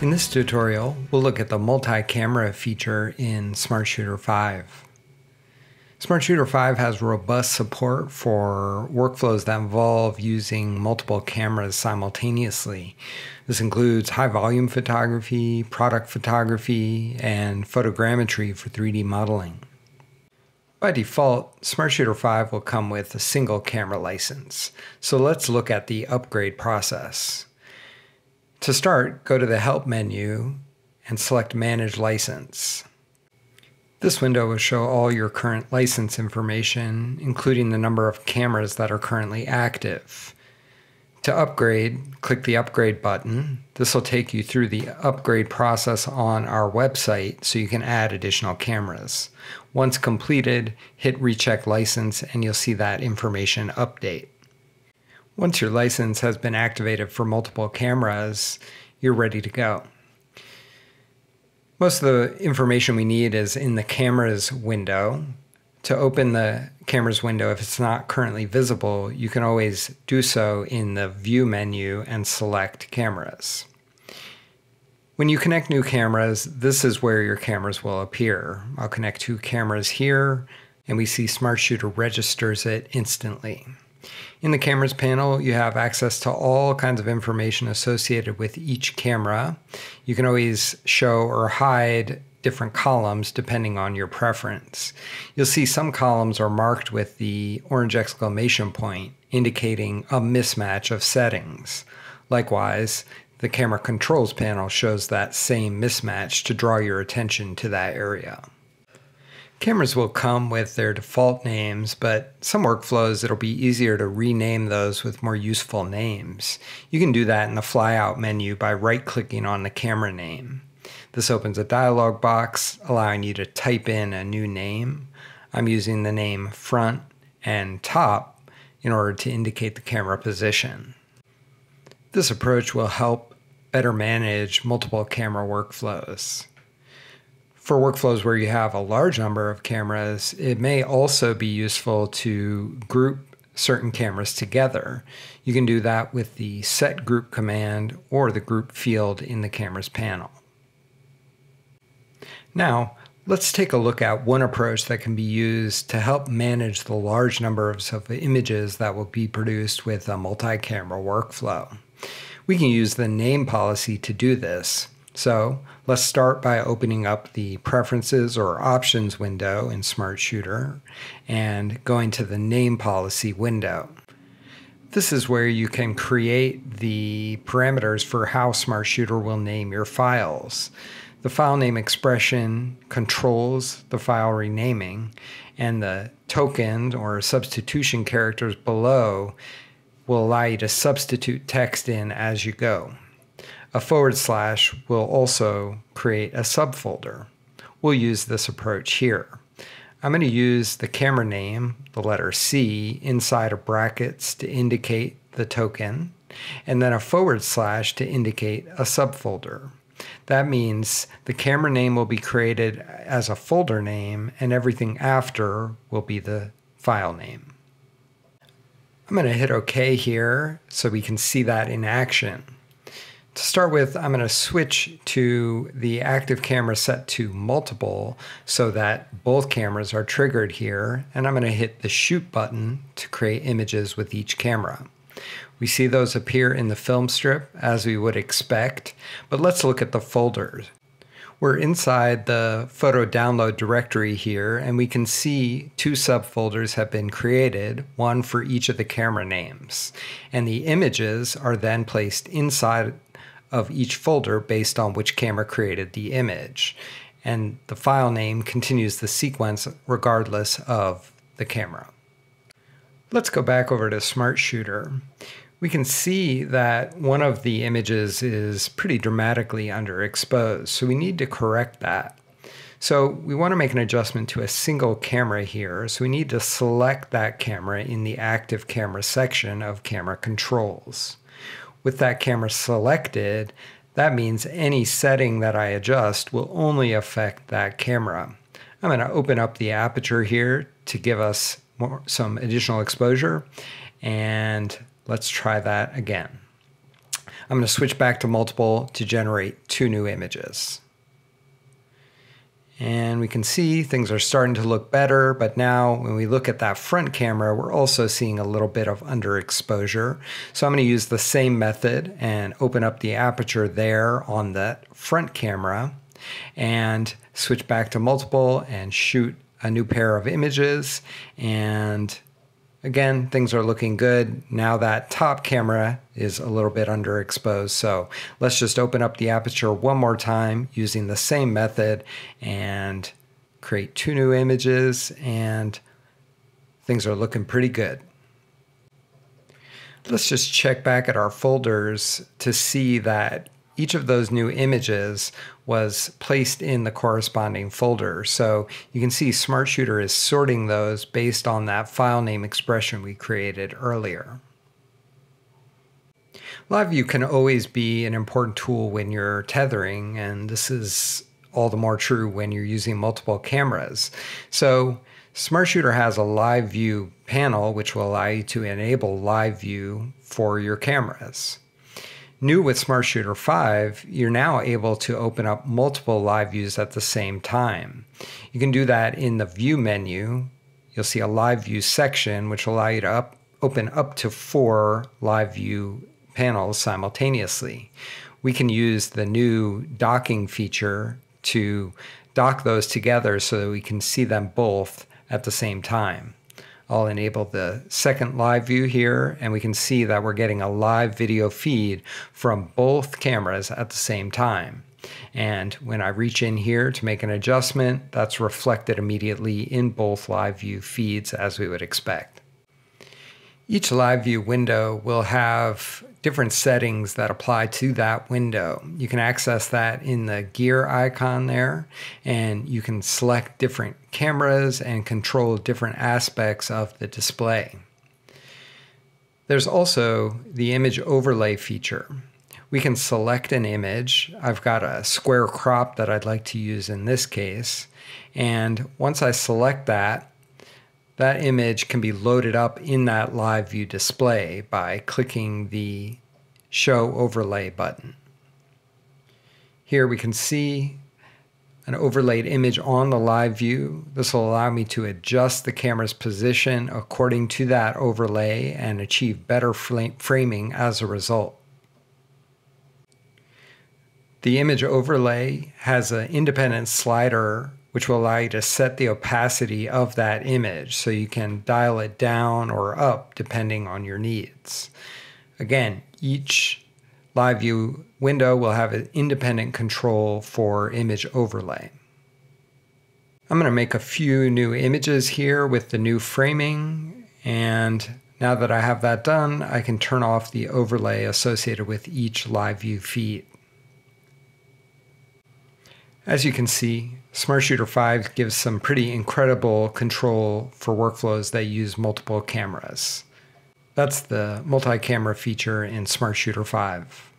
In this tutorial, we'll look at the multi-camera feature in SmartShooter 5. SmartShooter 5 has robust support for workflows that involve using multiple cameras simultaneously. This includes high volume photography, product photography, and photogrammetry for 3D modeling. By default, SmartShooter 5 will come with a single camera license. So let's look at the upgrade process. To start, go to the Help menu and select Manage License. This window will show all your current license information, including the number of cameras that are currently active. To upgrade, click the Upgrade button. This will take you through the upgrade process on our website so you can add additional cameras. Once completed, hit Recheck License and you'll see that information update. Once your license has been activated for multiple cameras, you're ready to go. Most of the information we need is in the cameras window. To open the cameras window, if it's not currently visible, you can always do so in the view menu and select cameras. When you connect new cameras, this is where your cameras will appear. I'll connect two cameras here, and we see Smart Shooter registers it instantly. In the cameras panel, you have access to all kinds of information associated with each camera. You can always show or hide different columns depending on your preference. You'll see some columns are marked with the orange exclamation point, indicating a mismatch of settings. Likewise, the camera controls panel shows that same mismatch to draw your attention to that area. Cameras will come with their default names, but some workflows it'll be easier to rename those with more useful names. You can do that in the flyout menu by right clicking on the camera name. This opens a dialog box allowing you to type in a new name. I'm using the name front and top in order to indicate the camera position. This approach will help better manage multiple camera workflows for workflows where you have a large number of cameras, it may also be useful to group certain cameras together. You can do that with the set group command or the group field in the cameras panel. Now, let's take a look at one approach that can be used to help manage the large numbers of images that will be produced with a multi-camera workflow. We can use the name policy to do this. So let's start by opening up the preferences or options window in Smart Shooter and going to the name policy window. This is where you can create the parameters for how Smart Shooter will name your files. The file name expression controls the file renaming, and the token or substitution characters below will allow you to substitute text in as you go. A forward slash will also create a subfolder. We'll use this approach here. I'm going to use the camera name, the letter C, inside of brackets to indicate the token, and then a forward slash to indicate a subfolder. That means the camera name will be created as a folder name, and everything after will be the file name. I'm going to hit OK here so we can see that in action. To start with, I'm going to switch to the active camera set to multiple so that both cameras are triggered here. And I'm going to hit the shoot button to create images with each camera. We see those appear in the film strip as we would expect, but let's look at the folders. We're inside the photo download directory here, and we can see two subfolders have been created, one for each of the camera names. And the images are then placed inside of each folder based on which camera created the image. And the file name continues the sequence regardless of the camera. Let's go back over to SmartShooter. We can see that one of the images is pretty dramatically underexposed, so we need to correct that. So we want to make an adjustment to a single camera here, so we need to select that camera in the active camera section of camera controls with that camera selected, that means any setting that I adjust will only affect that camera. I'm going to open up the aperture here to give us more, some additional exposure and let's try that again. I'm going to switch back to multiple to generate two new images. And we can see things are starting to look better, but now when we look at that front camera, we're also seeing a little bit of underexposure. So I'm gonna use the same method and open up the aperture there on that front camera and switch back to multiple and shoot a new pair of images. And again, things are looking good. Now that top camera is a little bit underexposed. So let's just open up the aperture one more time using the same method and create two new images and things are looking pretty good. Let's just check back at our folders to see that each of those new images was placed in the corresponding folder. So you can see Smart Shooter is sorting those based on that file name expression we created earlier. Live View can always be an important tool when you're tethering, and this is all the more true when you're using multiple cameras. So Smart Shooter has a live view panel, which will allow you to enable live view for your cameras. New with Smart Shooter 5, you're now able to open up multiple live views at the same time. You can do that in the View menu. You'll see a Live View section, which will allow you to up, open up to four live view panels simultaneously. We can use the new docking feature to dock those together so that we can see them both at the same time. I'll enable the second live view here and we can see that we're getting a live video feed from both cameras at the same time. And when I reach in here to make an adjustment, that's reflected immediately in both live view feeds as we would expect. Each live view window will have different settings that apply to that window. You can access that in the gear icon there, and you can select different cameras and control different aspects of the display. There's also the image overlay feature. We can select an image. I've got a square crop that I'd like to use in this case. And once I select that, that image can be loaded up in that live view display by clicking the show overlay button. Here we can see an overlaid image on the live view. This will allow me to adjust the camera's position according to that overlay and achieve better framing as a result. The image overlay has an independent slider which will allow you to set the opacity of that image so you can dial it down or up depending on your needs. Again, each live view window will have an independent control for image overlay. I'm going to make a few new images here with the new framing and now that I have that done, I can turn off the overlay associated with each live view feed. As you can see, Smart Shooter 5 gives some pretty incredible control for workflows that use multiple cameras. That's the multi-camera feature in Smart Shooter 5.